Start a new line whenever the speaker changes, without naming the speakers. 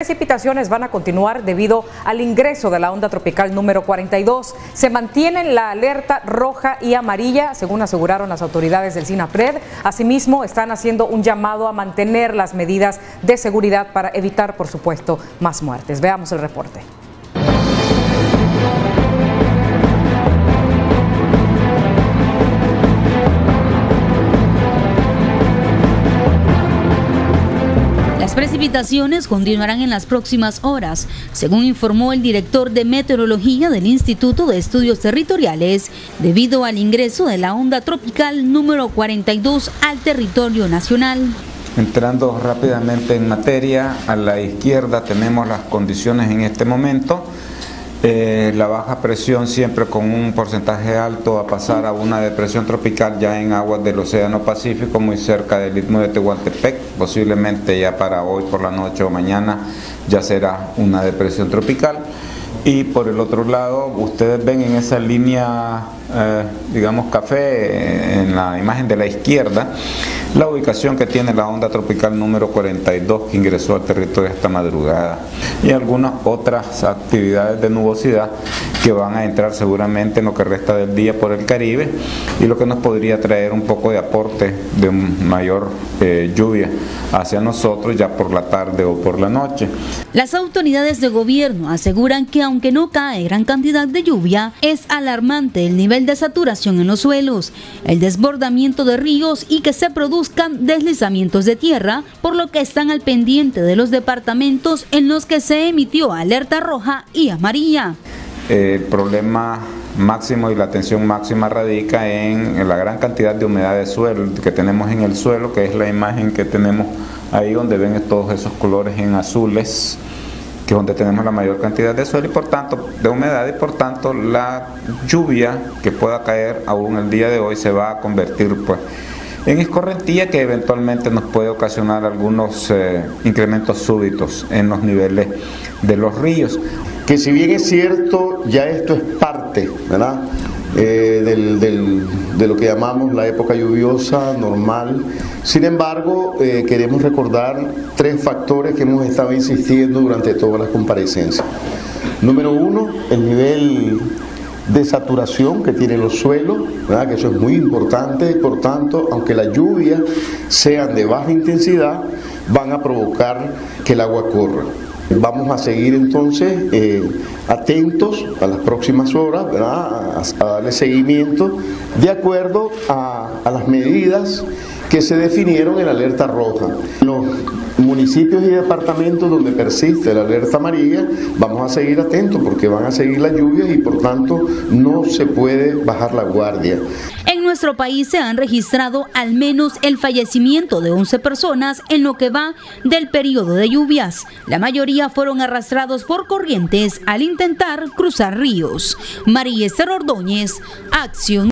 precipitaciones van a continuar debido al ingreso de la onda tropical número 42. Se mantiene la alerta roja y amarilla, según aseguraron las autoridades del SINAPRED. Asimismo, están haciendo un llamado a mantener las medidas de seguridad para evitar, por supuesto, más muertes. Veamos el reporte.
Precipitaciones continuarán en las próximas horas, según informó el director de meteorología del Instituto de Estudios Territoriales, debido al ingreso de la onda tropical número 42 al territorio nacional.
Entrando rápidamente en materia, a la izquierda tenemos las condiciones en este momento eh, la baja presión siempre con un porcentaje alto a pasar a una depresión tropical ya en aguas del Océano Pacífico, muy cerca del istmo de Tehuantepec, posiblemente ya para hoy por la noche o mañana ya será una depresión tropical. Y por el otro lado, ustedes ven en esa línea, eh, digamos, café, en la imagen de la izquierda, la ubicación que tiene la onda tropical número 42 que ingresó al territorio esta madrugada y algunas otras actividades de nubosidad que van a entrar seguramente en lo que resta del día por el Caribe y lo que nos podría traer un poco de aporte de mayor eh, lluvia hacia nosotros ya por la tarde o por la noche.
Las autoridades de gobierno aseguran que aunque no cae gran cantidad de lluvia, es alarmante el nivel de saturación en los suelos, el desbordamiento de ríos y que se produzcan deslizamientos de tierra, por lo que están al pendiente de los departamentos en los que se emitió alerta roja y amarilla.
El problema máximo y la tensión máxima radica en la gran cantidad de humedad de suelo que tenemos en el suelo, que es la imagen que tenemos ahí donde ven todos esos colores en azules, que es donde tenemos la mayor cantidad de suelo y por tanto de humedad y por tanto la lluvia que pueda caer aún el día de hoy se va a convertir pues en escorrentía que eventualmente nos puede ocasionar algunos eh, incrementos súbitos en los niveles de los ríos.
Que si bien es cierto, ya esto es parte, ¿verdad? Eh, de lo que llamamos la época lluviosa normal. Sin embargo, eh, queremos recordar tres factores que hemos estado insistiendo durante todas las comparecencias. Número uno, el nivel de saturación que tienen los suelos, que eso es muy importante, por tanto, aunque las lluvias sean de baja intensidad, van a provocar que el agua corra. Vamos a seguir entonces eh, atentos a las próximas horas, A, darle seguimiento de acuerdo a, a las medidas que se definieron en la alerta roja. Los municipios y departamentos donde persiste la alerta amarilla, vamos a seguir atentos porque van a seguir las lluvias y por tanto no se puede bajar la guardia.
En nuestro país se han registrado al menos el fallecimiento de 11 personas en lo que va del periodo de lluvias. La fueron arrastrados por corrientes al intentar cruzar ríos. María Esther Ordóñez, Acción